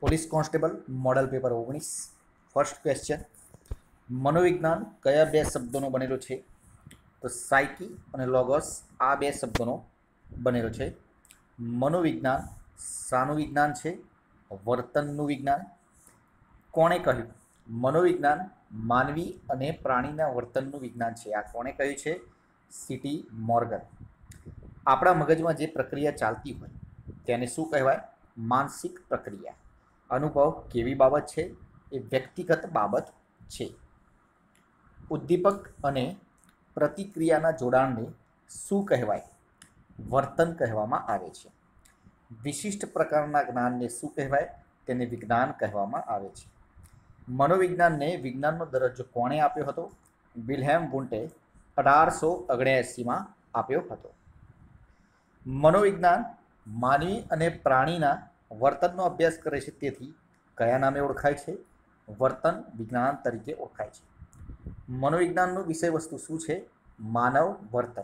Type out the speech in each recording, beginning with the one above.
Police constable, model paper ઓગણીસ. First question મનોવિજ્ઞાન કયા બે શબ્દોનો બનેલો છે? તો સાયકી અને લોગોસ આ બે શબ્દોનો બનેલો છે. મનોવિજ્ઞાન શાનું વિજ્ઞાન છે? વર્તનનું વિજ્ઞાન? કોણે કહ્યું? મનોવિજ્ઞાન માનવી અને પ્રાણીના વર્તનનું વિજ્ઞાન છે. આ કોણે કહ્યું છે? C T Morgan. આપણા મગજમાં જે પ્રક્રિયા ચાલતી હોય, તેને શું કહેવાય? માનસિક પ્રક્રિયા. અનુભવ કેવી બાબત છે? એ વ્યક્તિગત બાબત છે. ઉદ્દીપક અને પ્રતિક્રિયાના જોડાણને શું કહેવાય? વર્તન કહેવામાં આવે છે. વિશિષ્ટ પ્રકારના જ્ઞાનને શું કહેવાય? તેને વિજ્ઞાન કહેવામાં આવે છે. મનોવિજ્ઞાનને વિજ્ઞાનનો દરજ્જો કોણે આપ્યો હતો? વિલ્હેમ વુન્ટે અઢારસો ઓગણએંસીમાં આપ્યો હતો. મનોવિજ્ઞાન માનવી અને પ્રાણીના વર્તનનો અભ્યાસ કરે છે તેથી કયા નામે ઓળખાય છે? વર્તન વિજ્ઞાન તરીકે ઓળખાય છે. મનોવિજ્ઞાનનું વિષય વસ્તુ શું છે? માનવ વર્તન.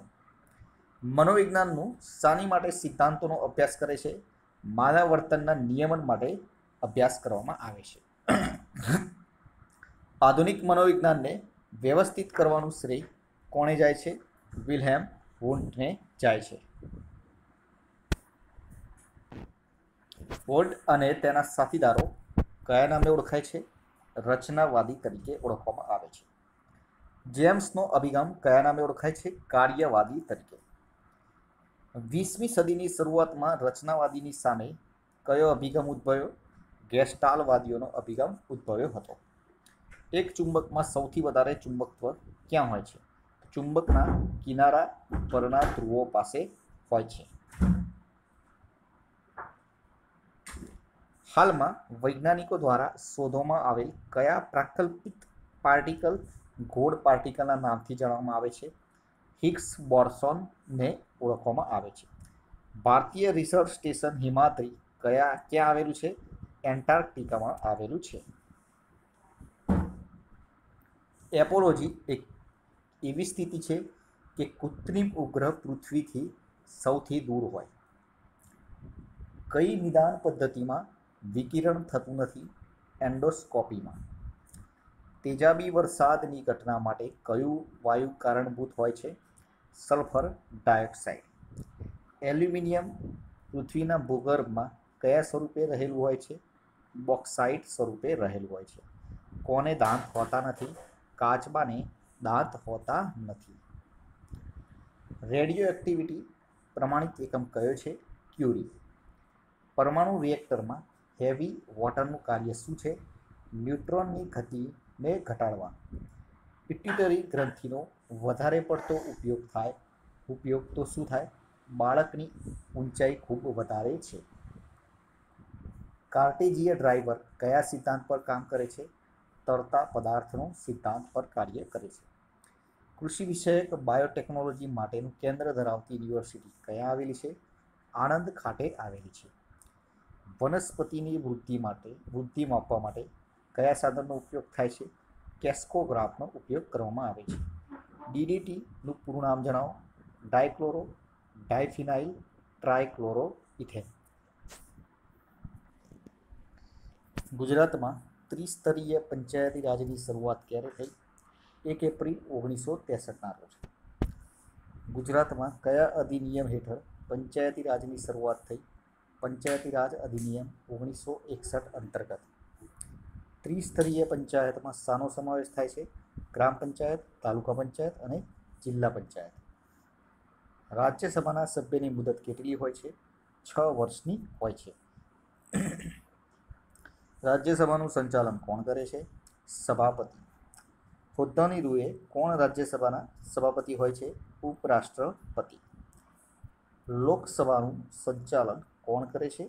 મનોવિજ્ઞાનનું શાની માટે સિદ્ધાંતોનો અભ્યાસ કરે છે. માનવ વર્તનના નિયમન માટે અભ્યાસ કરવામાં આવે છે. આધુનિક મનોવિજ્ઞાનને વ્યવસ્થિત કરવાનું શ્રેય કોણે જાય છે? વિલ્હેમ વુન્ટને જાય છે. વોલ્ટ અને તેના સાથીદારો કયા નામે ઓળખાય છે? રચનાવાદી તરીકે ઓળખવામાં આવે છે. જેમ્સનો અભિગમ કયા નામે ઓળખાય છે? કાર્યવાદી તરીકે. વીસમી સદીની શરૂઆતમાં રચનાવાદીની સામે કયો અભિગમ ઉદ્ભવ્યો? ગેસ્ટાલવાદીઓનો અભિગમ ઉદ્ભવ્યો હતો. એક ચુંબકમાં સૌથી વધારે ચુંબકત્વ ક્યાં હોય છે? ચુંબકના કિનારા પરના ધ્રુવો પાસે હોય છે. હાલમાં વૈજ્ઞાનિકો દ્વારા શોધવામાં આવેલ કયા પ્રાકલ્પિક પાર્ટિકલ ગોળ પાર્ટિકલના નામથી જાણવામાં આવે છે? હિગ્સ બોર્સોનને ઓળખવામાં આવે છે. ભારતીય રિસર્ચ સ્ટેશન હિમાદ્રી કયા ક્યાં આવેલું છે? એન્ટાર્કટિકામાં આવેલું છે. એપોલોજી એક એવી સ્થિતિ છે કે કૃત્રિમ ઉપગ્રહ પૃથ્વીથી સૌથી દૂર હોય. કઈ નિદાન પદ્ધતિમાં વિકિરણ થતું નથી એન્ડોસ્કોપીમાં. તેજાબી વરસાદની ઘટના માટે કયું વાયુ કારણભૂત હોય છે? Sulphur dioxide. એલ્યુમિનિયમ પૃથ્વીના ભૂગર્ભમાં કયા સ્વરૂપે રહેલું હોય છે? બોક્સાઇટ સ્વરૂપે રહેલું હોય છે. કોને દાંત હોતા નથી? કાચબાને દાંત હોતા નથી. રેડિયો એક્ટિવિટી પ્રમાણિત એકમ કયો છે? ક્યુરી. પરમાણુ રિએક્ટરમાં હેવી વોટરનું કાર્ય શું છે? ન્યુટ્રોનની ગતિને ઘટાડવા. પિટ્યુટરી ગ્રંથિનો વધારે પડતો ઉપયોગ થાય. ઉપયોગ તો શું થાય? બાળકની ઊંચાઈ ખૂબ વધારે છે. કાર્ટેજીય ડ્રાઈવર કયા સિદ્ધાંત પર કામ કરે છે? તરતા પદાર્થનો સિદ્ધાંત પર કાર્ય કરે છે. કૃષિ વિષયક બાયોટેકનોલોજી માટેનું કેન્દ્ર ધરાવતી યુનિવર્સિટી કયા આવેલી છે? આણંદ ખાતે આવેલી છે. વનસ્પતિની વૃદ્ધિ માટે, વૃદ્ધિ માપવા માટે કયા સાધનનો ઉપયોગ થાય છે? કેસ્કોગ્રાફનો ઉપયોગ કરવામાં આવે છે. ડીડીટીનું પૂરું નામ જણાવો. Dichloro, diphenyl, trichloro, ethane. ગુજરાતમાં ત્રિસ્તરીય પંચાયતી રાજની શરૂઆત ક્યારે થઈ? એક એપ્રિલ ઓગણીસો ત્રેસઠના રોજ. ગુજરાતમાં કયા અધિનિયમ હેઠળ પંચાયતી રાજની શરૂઆત થઈ? પંચાયતી રાજ અધિનિયમ ઓગણીસો એકસઠ અંતર્ગત. ત્રિસ્તરીય પંચાયતમાં શાનો સમાવેશ થાય છે? ગ્રામ પંચાયત, તાલુકા પંચાયત અને જિલ્લા પંચાયત. રાજ્યસભાના સભ્યની મુદત કેટલી હોય છે? છ વર્ષની હોય છે. રાજ્યસભાનું સંચાલન કોણ કરે છે? સભાપતિ. હોદ્દાની રૂએ કોણ રાજ્યસભાના સભાપતિ હોય છે? ઉપરાષ્ટ્રપતિ. લોકસભાનું સંચાલન કોણ કરે છે.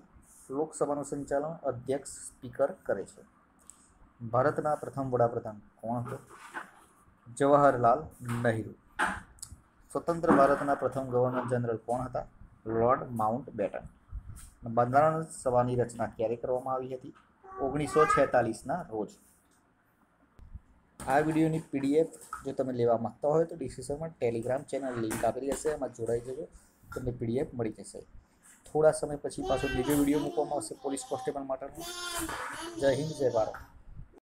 લોકસભાનું સંચાલન અધ્યક્ષ સ્પીકર કરે છે. ભારતના પ્રથમ વડાપ્રધાન કોણ હતો? જવાહરલાલ નહેરુ. સ્વતંત્ર ભારતના પ્રથમ ગવર્નર જનરલ કોણ હતા? Lord Mountbatten. બંધારણ સભાની રચના ક્યારે કરવામાં આવી હતી? ઓગણીસો છેતાલીસના રોજ. આ વિડીયોની પીડીએફ જો તમે લેવા માગતા હોય તો ડિસ્ક્રિપ્શનમાં ટેલિગ્રામ ચેનલ લિંક આપેલી હશે, એમાં જોડાઈ જજો. તમને પીડીએફ મળી જશે. થોડા સમય પછી પાછો બીજો વીડિયો મૂકવામાં આવશે પોલીસ કોન્સ્ટેબલ માટેનો. જય હિન્દ, જય ભારત.